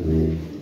Mm.